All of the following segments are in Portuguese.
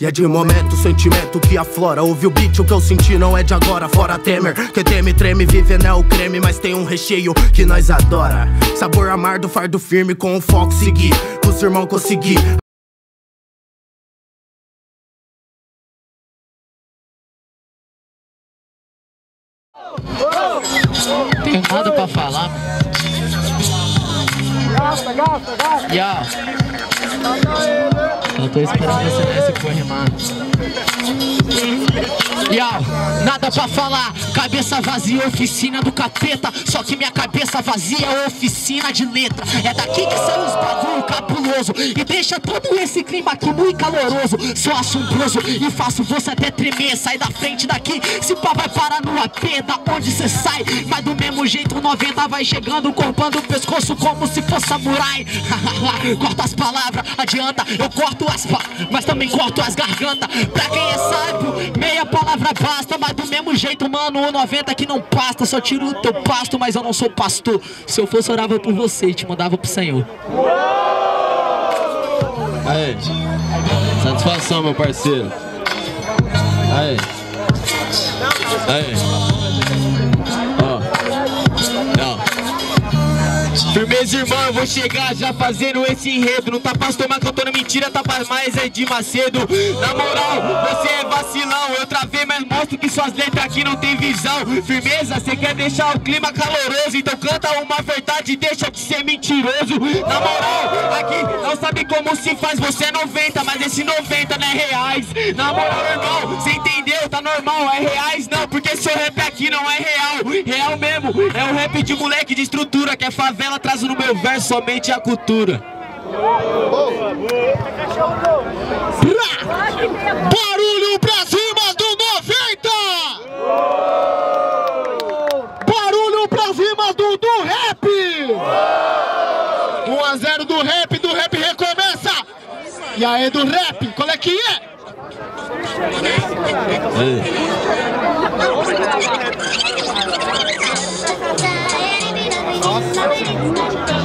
E é de momento, sentimento que aflora. Ouve o beat, o que eu senti não é de agora. Fora Temer, que teme, treme, vive né o creme. Mas tem um recheio que nós adora. Sabor amargo, fardo firme, com o foco seguir. Com os irmãos conseguir. Tenho nada pra falar. Gasta, gasta, gasta. Yeah tô esperando você descer por rimar. Yo, nada pra falar, cabeça vazia, oficina do capeta. Só que minha cabeça vazia é oficina de letra. É daqui que sai os bagulho capuloso. E deixa todo esse clima aqui muito caloroso. Sou assombroso e faço você até tremer. Sai da frente daqui, se pá vai parar no AP, da onde cê sai. Mas do mesmo jeito, 90 vai chegando, cortando o pescoço como se fosse samurai. Corta as palavras, adianta, eu corto as pá, mas também corto as gargantas. Pra quem é sábio, meia palavra basta. Mas do mesmo jeito, mano, o 90 que não pasta. Só tiro o teu pasto, mas eu não sou pastor. Se eu fosse, orava por você e te mandava pro Senhor. Satisfação, meu parceiro. Aí, aí. Firmeza, irmão, eu vou chegar já fazendo esse enredo. Não tá pra tomar que eu tô na mentira, tá pra mais é de Macedo. Na moral, você é vacilão Eu travei, mas mostro que suas letras aqui não tem visão. Firmeza, você quer deixar o clima caloroso Então canta uma verdade deixa de ser mentiroso. Na moral, aqui não sabe como se faz Você é 90, mas esse 90 não é reais. Na moral, irmão, você entendeu? Tá normal, é reais não Porque seu rap aqui não é real. Real é o rap de moleque de estrutura Que é favela traz no meu verso somente a cultura. Barulho pra cima do 90! Barulho pra cima do, do rap! 1 a 0 do rap, do rap recomeça! E aí do rap, qual é que é?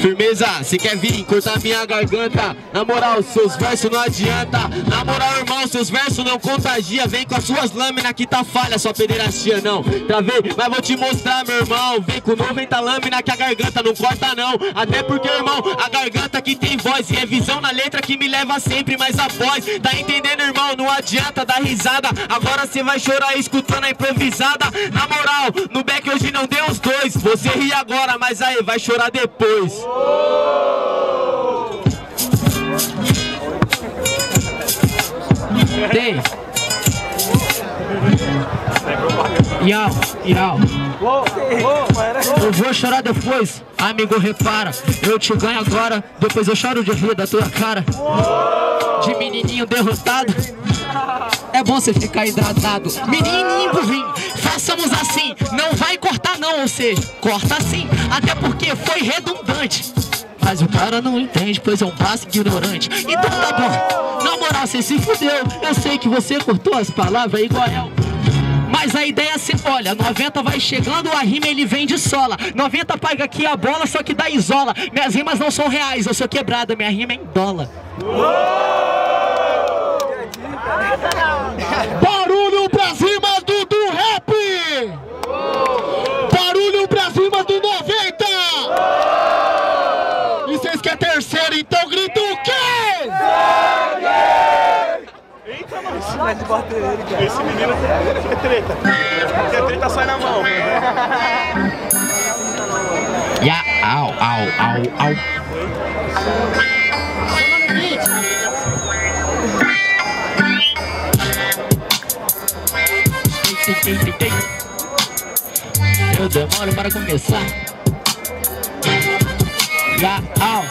firmeza, se quer vir cortar minha garganta? Na moral, seus versos não adianta. Na moral, irmão, seus versos não contagia. Vem com as suas lâminas que tá falha, sua pederastia não. Travei, mas vou te mostrar, meu irmão. Vem com 90 lâminas que a garganta não corta não. Até porque, irmão, a garganta que tem voz E é visão na letra que me leva sempre mais a voz. Tá entendendo, irmão? Não adianta dar risada. Agora cê vai chorar escutando a improvisada. Na moral, no back hoje não deu Você ri agora, mas aí vai chorar depois. Tem. Iau, iau. Eu vou chorar depois, amigo, repara. Eu te ganho agora, depois eu choro de rir da tua cara. De menininho derrotado. É bom você ficar hidratado. Menininho burrinho, façamos assim. Não vai cortar não, ou seja, corta sim. Até porque foi redundante. Mas o cara não entende, pois é um passo ignorante. Então tá bom. Na moral, você se fudeu. Eu sei que você cortou as palavras igual eu. Mas a ideia é assim, olha, 90 vai chegando, a rima ele vem de sola 90 paga aqui a bola, só que dá isola Minhas rimas não são reais, eu sou quebrada, minha rima é em dólar Barulho mano. Esse menino é treta. Porque a treta sai na mão. Ya, au, au, au, au. Eu demoro para começar. Já, au.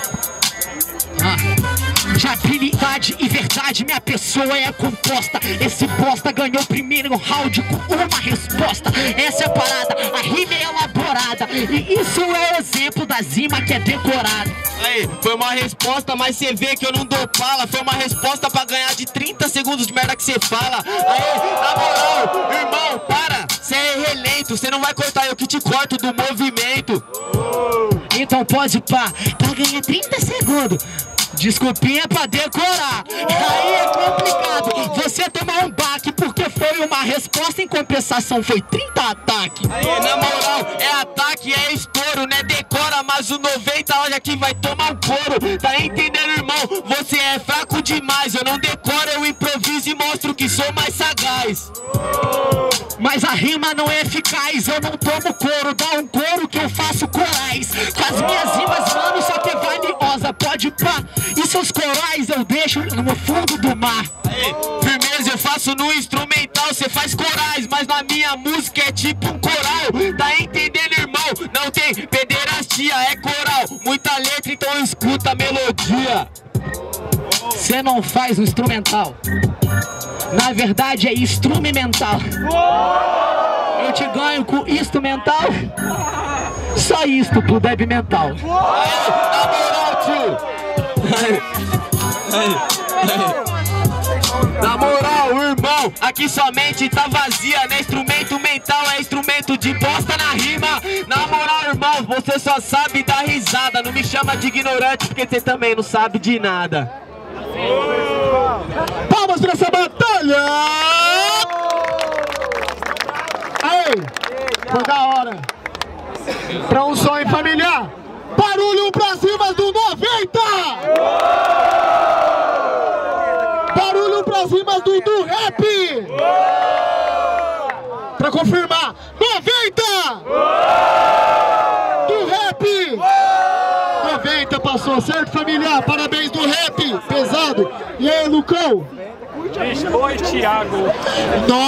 De habilidade e verdade, minha pessoa é composta. Esse bosta ganhou primeiro round com uma resposta. Essa é a parada, a rima é elaborada. E isso é o exemplo da zima que é decorada. Aí, foi uma resposta, mas cê vê que eu não dou pala. Foi uma resposta pra ganhar de 30 segundos de merda que cê fala. Aí, na moral, irmão, para. Cê é relento, cê não vai cortar eu que te corto do movimento. Então pode pá, pra ganhar 30 segundos. Desculpinha pra decorar. Aí é complicado. Você tomar um baque porque foi uma resposta em compensação. Foi 30 ataques. Aí, na moral, é ataque, é estouro, né? Decora, mas o 90 olha que vai tomar um couro. Tá entendendo, irmão? Você é fraco demais. Eu não decoro, eu improviso e mostro que sou mais sagaz. Mas a rima não é eficaz. Eu não tomo couro. Dá um couro que eu faço corais. Com as minhas rimas, corais eu deixo no fundo do mar. Firmeza, eu faço no instrumental, cê faz corais, mas na minha música é tipo um coral. Tá entendendo, irmão? Não tem pederastia, é coral. Muita letra, então escuta a melodia. Você não faz o instrumental. Na verdade é instrumental. Eu te ganho com instrumental. Só isto pro deb mental. Aqui somente tá vazia, né? Instrumento mental é instrumento de bosta na rima. Na moral, irmão, você só sabe dar risada. Não me chama de ignorante porque você também não sabe de nada. Palmas pra essa batalha! Aí, foi da hora. Pra um sonho familiar. Barulho pra cima do 90! Barulho pra cima do, do rap! Pra confirmar, 90! Do rap! 90 passou, certo familiar? Parabéns do rap, pesado! E aí, Lucão? Oi, Thiago. Nossa!